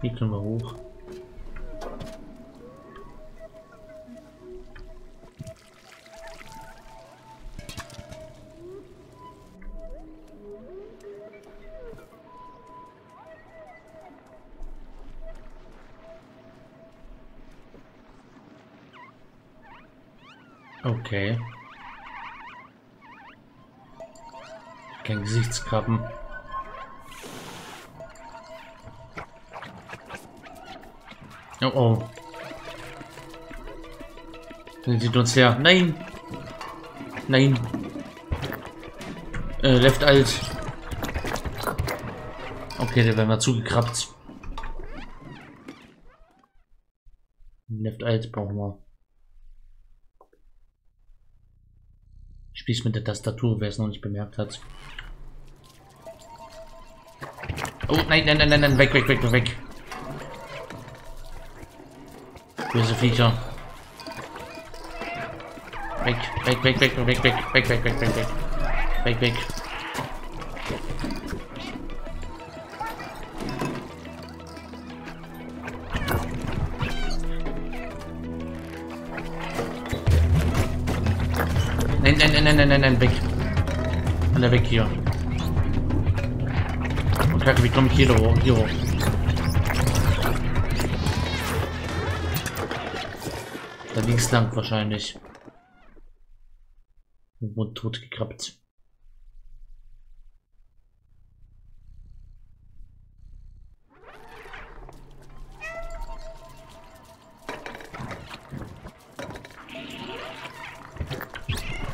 Wie schon wir hoch. Okay. Kein Gesichtskrabben. Oh oh. Dann sieht uns her. Nein! Nein! Äh, Left Alt. Okay, der werden wir zugekrabbt. Left Alt brauchen wir. Spiel's mit der Tastatur, wer es noch nicht bemerkt hat. Oh, nein, nein, nein, nein, weg, weg, weg, weg. Böse Viecher. Weg, weg, weg, weg, weg, weg, weg, weg, weg, weg, weg, weg. Weg, nein, nein, nein, nein, nein, nein, weg. Alle weg hier. Kacke, wie komme ich hier hoch? Hier hoch. Da links lang wahrscheinlich. Irgendwo tot gekrabbt.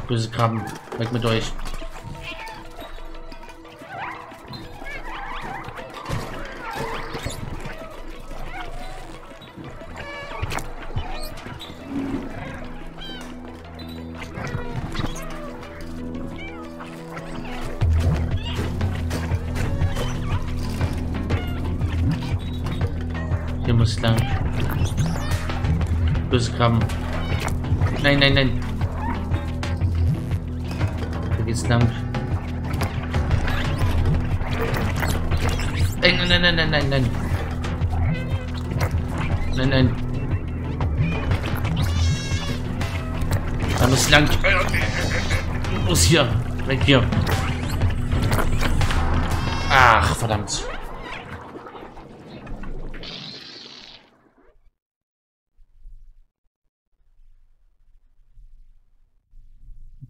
Böse Krabben, weg mit euch. Nein, nein. Da geht's lang. Nein, nein, nein, nein, nein, nein, nein. Nein, nein. Da muss lang. Muss hier. Weg hier. Ach, verdammt.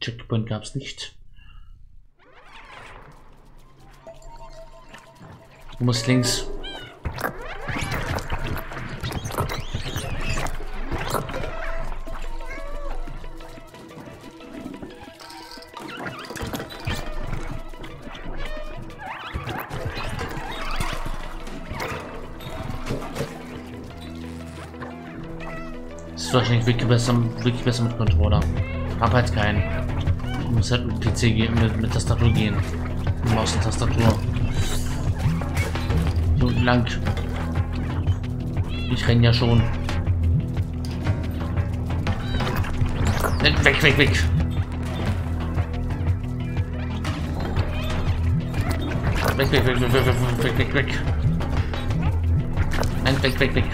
Checkpoint gab es nicht. Du musst links. Wahrscheinlich wirklich besser, wirklich besser mit Controller. Hab halt keinen muss halt mit PC gehen, mit, mit Tastatur gehen. Mit Maus und Tastatur. Hier unten lang. Ich renne ja schon. Weg, weg, weg. Weg, weg, weg, weg, weg, weg, weg, weg. Nein, weg, weg, weg.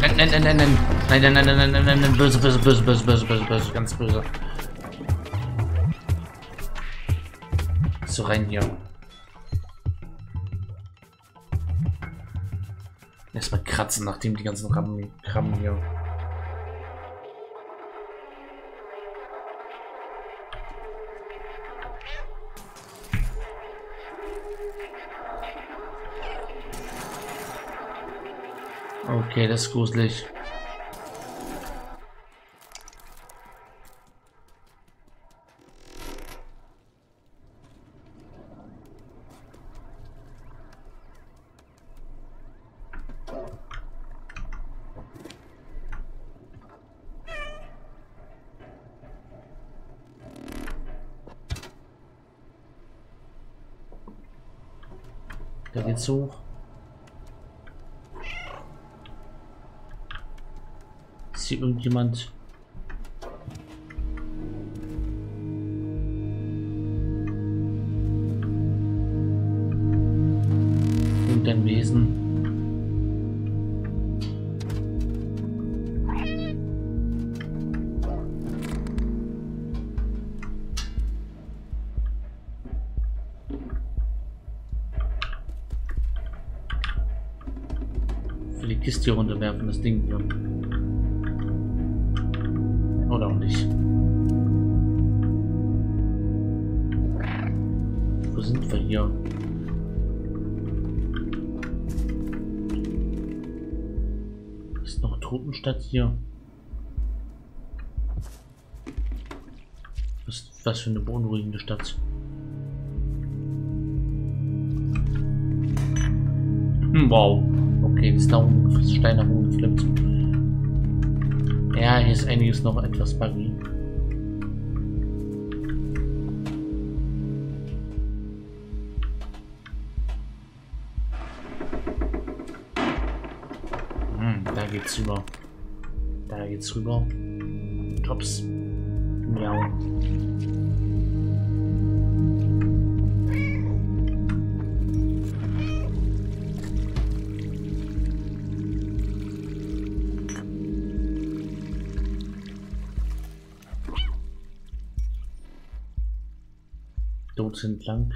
Nein, nein, nein, nein, nein. Nein, nein, nein, nein, nein, nein, nein, böse, böse, böse, böse, böse, böse, böse, ganz böse. So rein hier. Erstmal kratzen, nachdem die ganzen Krabben, Krabben hier. Okay, das ist gruselig. Da geht's hoch. Ist hier irgendjemand? Das Ding hier. Oder auch nicht. Wo sind wir hier? Ist noch Totenstadt hier? Was, was für eine beunruhigende Stadt. Hm, wow. Okay, ist da oben Stein nach oben geflippt. Ja, hier ist einiges noch etwas buggy. Hm, da geht's rüber. Da geht's rüber. Tops. Miau. Dort entlang.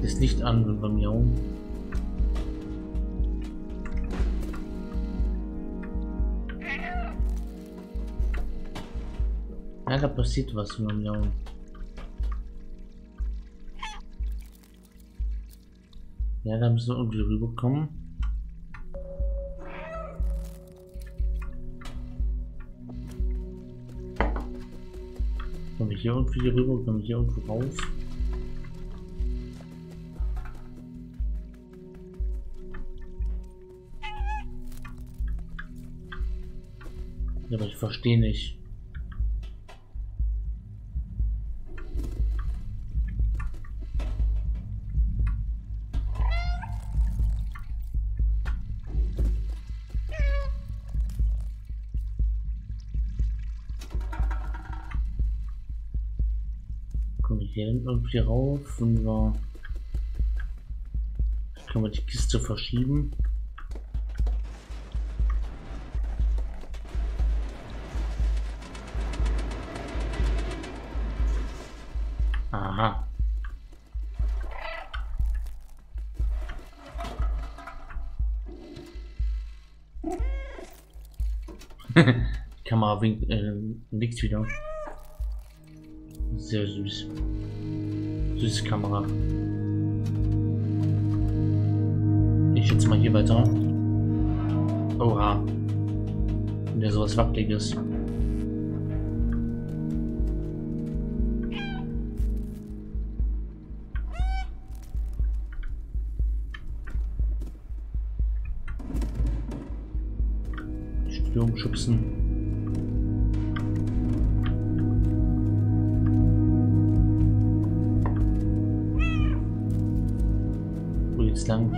Das Licht an, wenn wir miauen. Ja, da passiert was, wenn wir miauen. Ja, da müssen wir irgendwie rüberkommen. Komme ich hier irgendwie rüber? Komme ich hier irgendwo raus? Ja, aber ich verstehe nicht. Irgendwie rauf und wir können wir die Kiste verschieben. Aha. Die Kamera winkt, äh, nickt wieder. Sehr süß. Süße Kamera. Ich jetzt mal hier weiter. Oha. Wieder sowas Wackeliges. Störung schubsen. Geht's lang?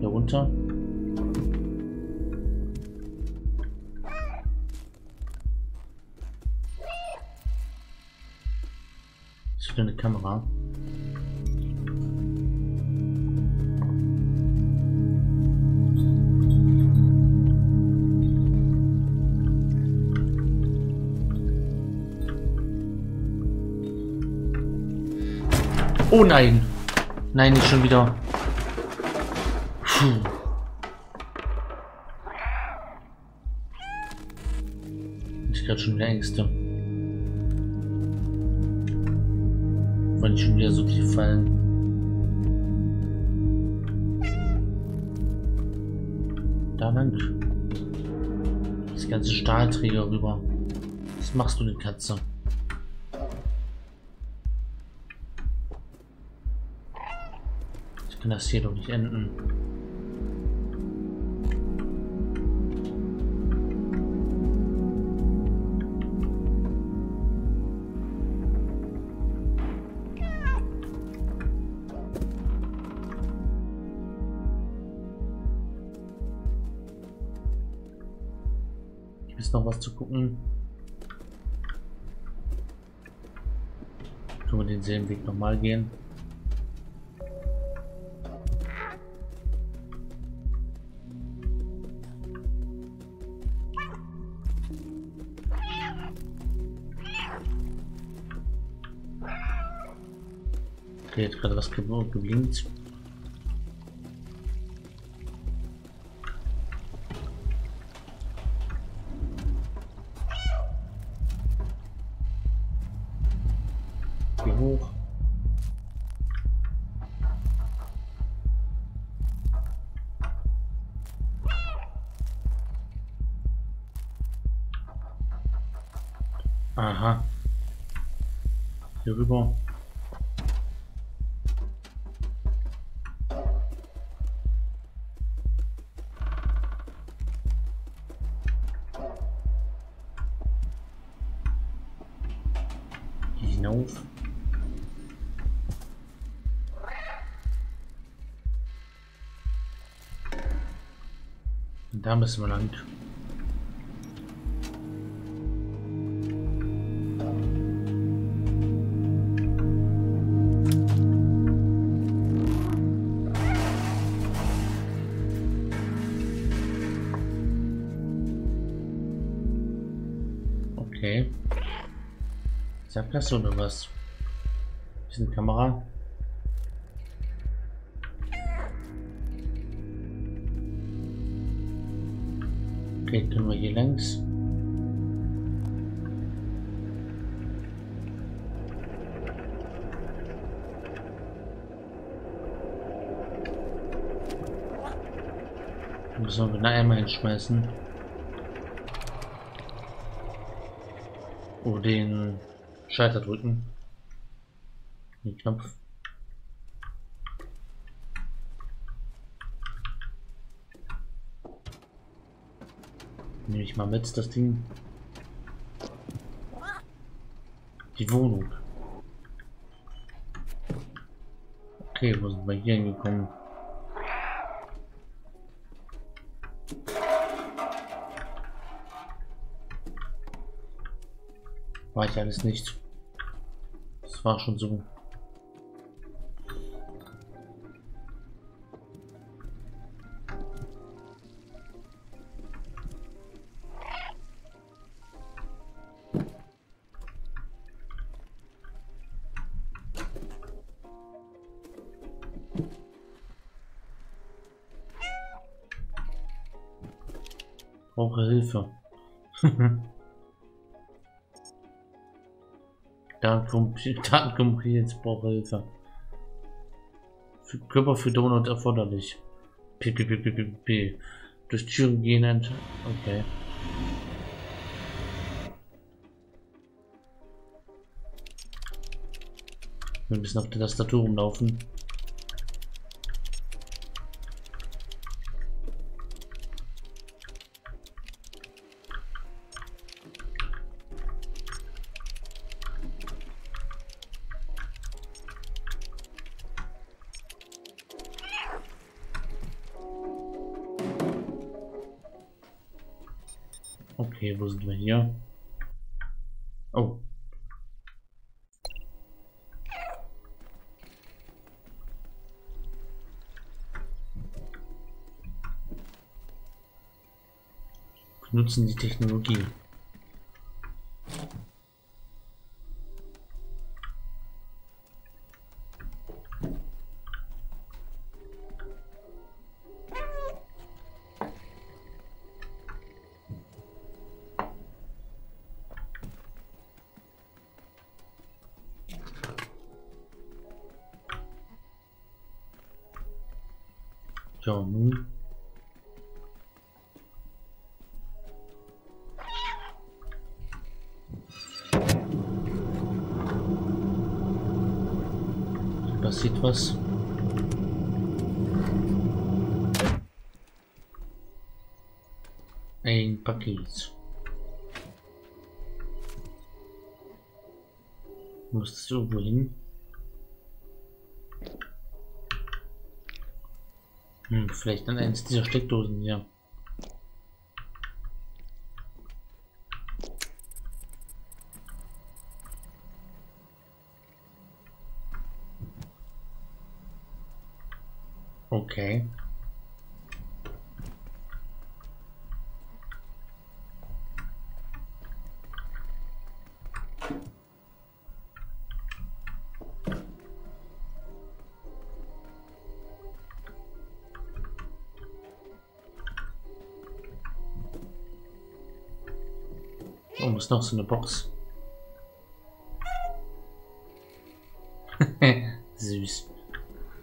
Hier runter. Ist wieder eine Kamera. Oh nein! Nein, nicht schon wieder. Puh. Ich gerade schon wieder Ängste. Wollen schon wieder so tief fallen. Da lang. Das ganze Stahlträger rüber. Was machst du denn, Katze? Kann das hier doch nicht enden. links noch was zu gucken. Können wir den selben Weg nochmal gehen? Gerade was geblinkt. Geh hoch. Aha. Hier rüber. Da müssen wir lang. Okay. Sackgasse oder was? Bisschen Kamera. Können wir hier längs. Müssen wir eine Eimer hinschmeißen. Oder den Schalter drücken. Den Knopf. Nehme ich mal mit, das Ding. Die Wohnung. Okay, wo sind wir hier hingekommen? War ich alles nicht. Das war schon so. Hilfe. Datenkompetenz brauche Hilfe. Für Körper für Donut erforderlich. P, P, P, P, P, P. Durch Türen gehen. Okay. Wir müssen auf der Tastatur rumlaufen. Okay, wo sind wir hier? Oh. Nutzen die Technologie. Ja, nun. Hier passiert was. Ein Paket. Muss das irgendwo Hm, vielleicht an eins dieser Steckdosen hier. Okay. Oh, ist noch so eine Box. süß.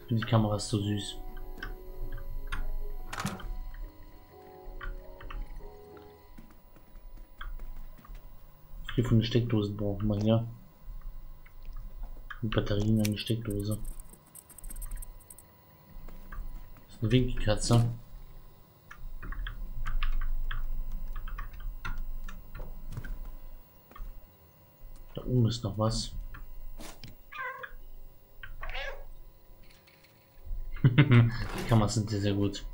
Die Kamera ist so süß. Hier von den Steckdosen brauchen wir ja. Und Batterien an die Steckdose. Das ist eine Winkelkatze. Da ist noch was. Die Kameras sind sehr, sehr gut.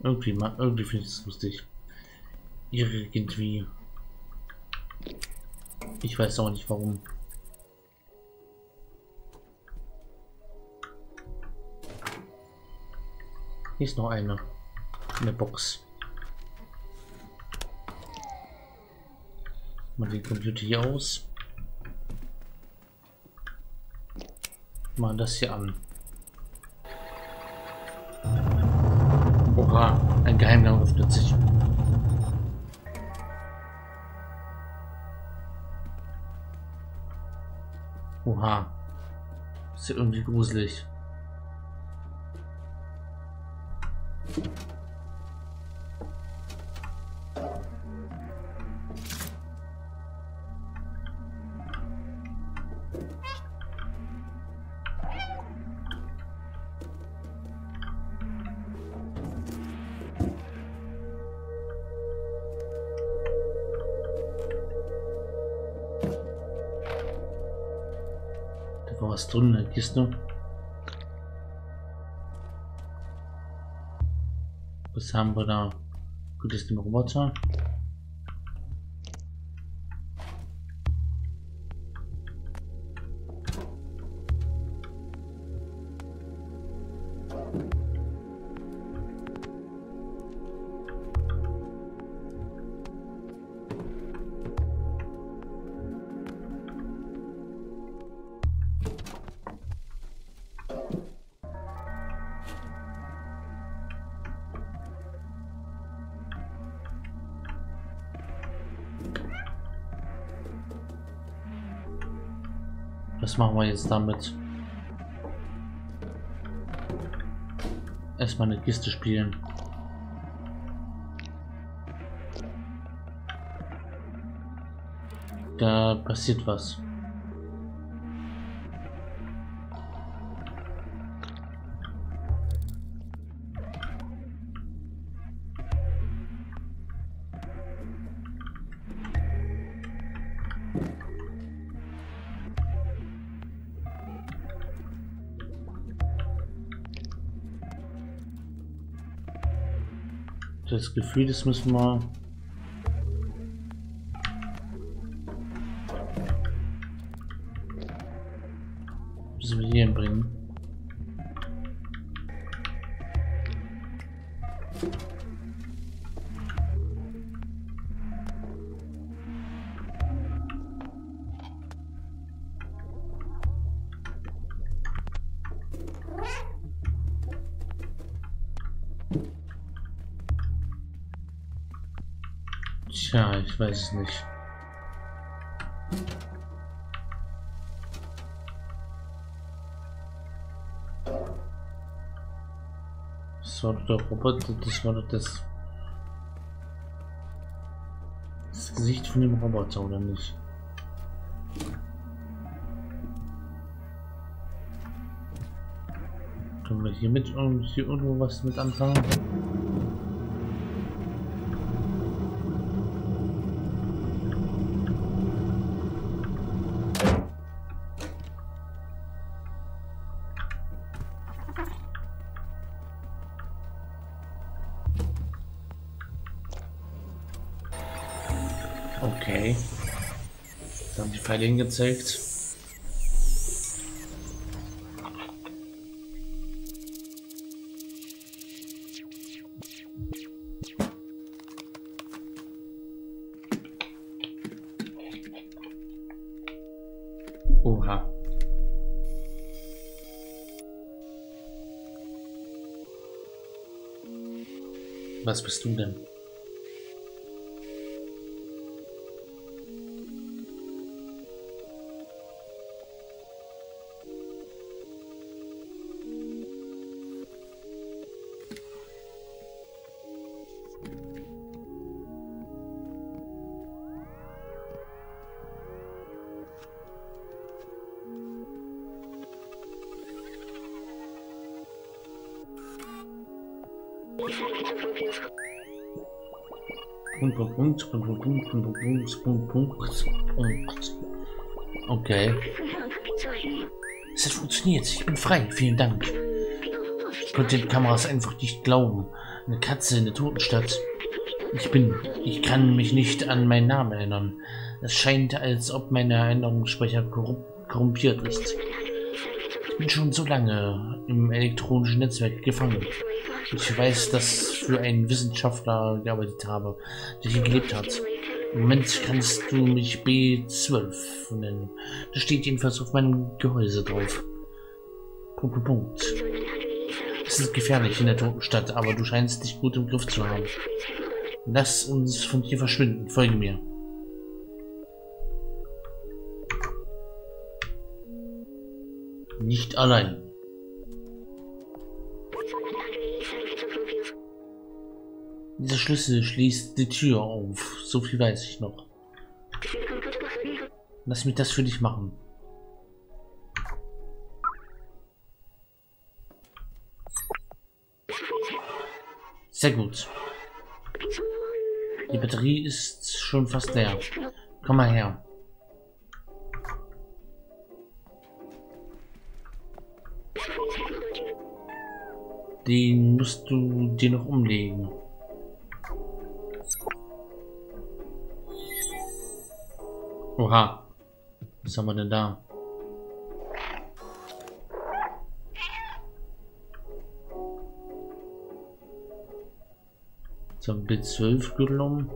Irgendwie, irgendwie finde ich es lustig irgendwie. Ich weiß auch nicht warum. Hier ist noch eine. Eine Box. Mal den Computer hier aus. Mal das hier an. Oha, ein Geheimgang öffnet sich. Oha. Ist ja irgendwie gruselig. Was drin in der Kiste. Was haben wir da? Gut, ist ein Roboter. Was machen wir jetzt damit? Erstmal eine Kiste spielen. Da passiert was. Das Gefühl, das müssen wir... Müssen wir hier hinbringen. Tja, ich weiß es nicht. Das war doch der Roboter, das war doch das, das Gesicht von dem Roboter, oder nicht? Können wir hier mit hier irgendwo was mit anfangen? Okay. Da haben die Pfeile hingezeigt. Oha. Was bist du denn? Okay. Es hat funktioniert. Ich bin frei. Vielen Dank. Ich konnte den Kameras einfach nicht glauben. Eine Katze in der Totenstadt. Ich bin... Ich kann mich nicht an meinen Namen erinnern. Es scheint, als ob mein Erinnerungsspeicher korrumpiert ist. Ich bin schon so lange im elektronischen Netzwerk gefangen. Ich weiß, dass für einen Wissenschaftler gearbeitet habe, der hier gelebt hat. Im Moment kannst du mich B12 nennen. Das steht jedenfalls auf meinem Gehäuse drauf. Punkt, Punkt. Es ist gefährlich in der Totenstadt, aber du scheinst dich gut im Griff zu haben. Lass uns von hier verschwinden. Folge mir. Nicht allein. Dieser Schlüssel schließt die Tür auf. So viel weiß ich noch. Lass mich das für dich machen. Sehr gut. Die Batterie ist schon fast leer. Komm mal her. Den musst du dir noch umlegen. Oha. Was haben wir denn da? So ein B12 genommen.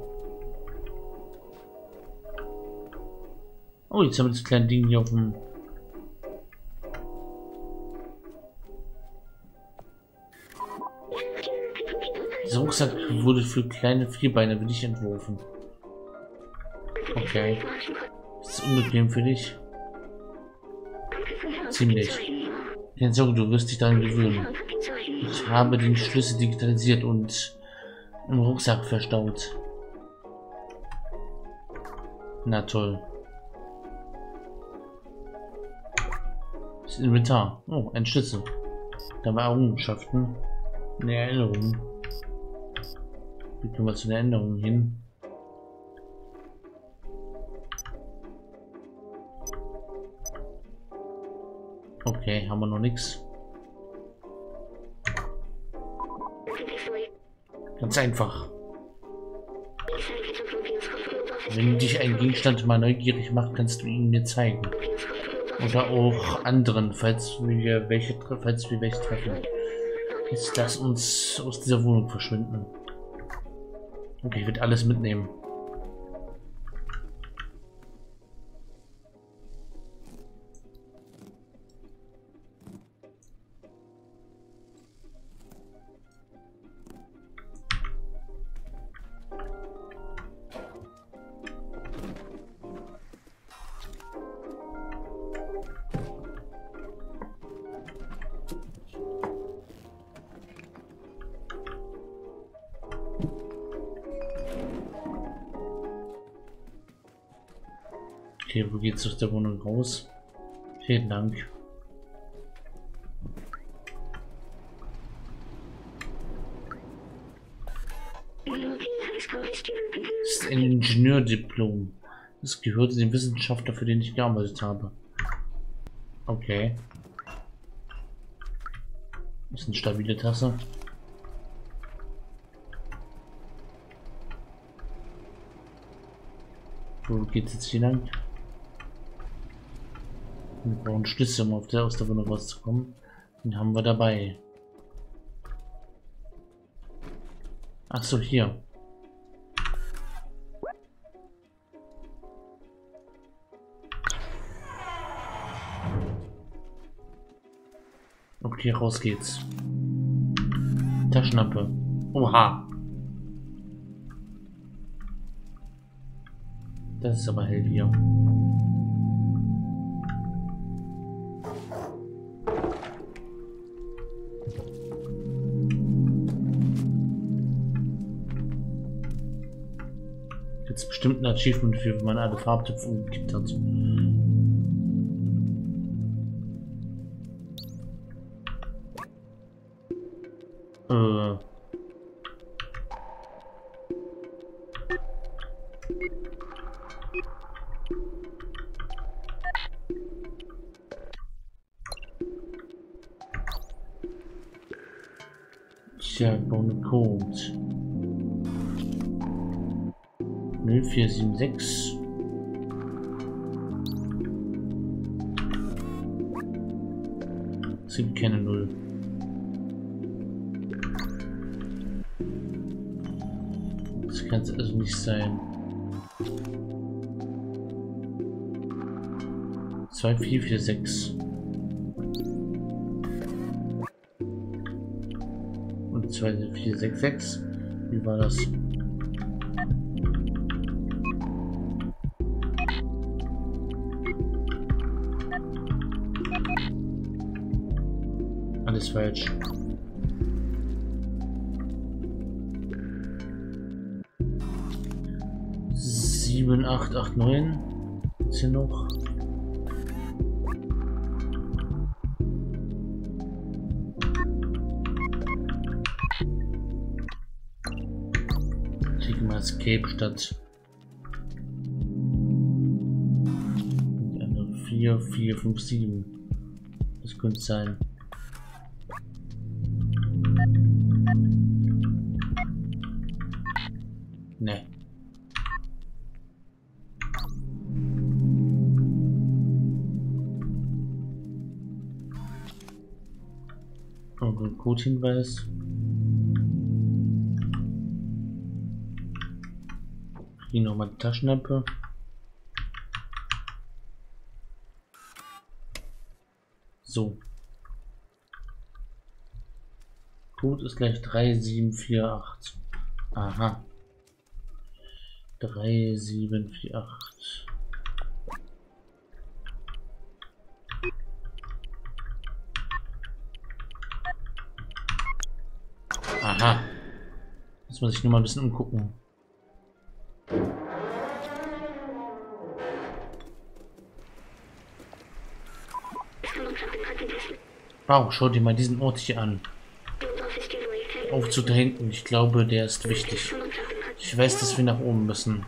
Oh, jetzt haben wir das kleine Ding hier auf dem... Dieser Rucksack wurde für kleine Vierbeine wie dich entworfen. Okay. Ist unbequem für dich. Ziemlich. Keine Sorge, du wirst dich daran gewöhnen. Ich habe den Schlüssel digitalisiert und im Rucksack verstaut. Na toll. Das Inventar. Oh, ein Schlüssel. Da war Errungenschaften. Eine Erinnerung. Wie können wir zu einer Änderung hin? Okay, haben wir noch nichts. Ganz einfach. Wenn dich ein Gegenstand mal neugierig macht, kannst du ihn mir zeigen. Oder auch anderen, falls wir welche, falls wir welche treffen. Jetzt lass uns aus dieser Wohnung verschwinden. Okay, ich werde alles mitnehmen. Okay, wo geht's aus der Wohnung raus? Vielen Dank. Das ist ein Ingenieurdiplom. Das gehörte dem Wissenschaftler, für den ich gearbeitet habe. Okay. Das ist eine stabile Tasse. Wo geht's jetzt hier lang? Wir brauchen Schlüssel, um auf der Osterwunde rauszukommen. Den haben wir dabei. Ach so, hier. Okay, raus geht's. Taschenlampe. Oha. Das ist aber hell hier. Jetzt bestimmt ein Achievement für, wenn man alle Farbtöpfe umgekippt hat. 0476. Es gibt keine Null. Das kann es also nicht sein. Zwei, vier, vier, sechs. Und zwei, vier, sechs, sechs. Wie war das? Falsch. Sieben, acht, acht, neun. Hier noch? Kriegen wir Escape statt. Eine 4, 4, 5, 7. Das könnte sein. Ein Code-Hinweis. Hier nochmal die Taschenlampe. So. Code ist gleich 3748. Aha. 3748. Aha. Jetzt muss ich nur mal ein bisschen umgucken. Wow, schau dir mal diesen Ort hier an. Hinten. Ich glaube, der ist wichtig. Ich weiß, dass wir nach oben müssen.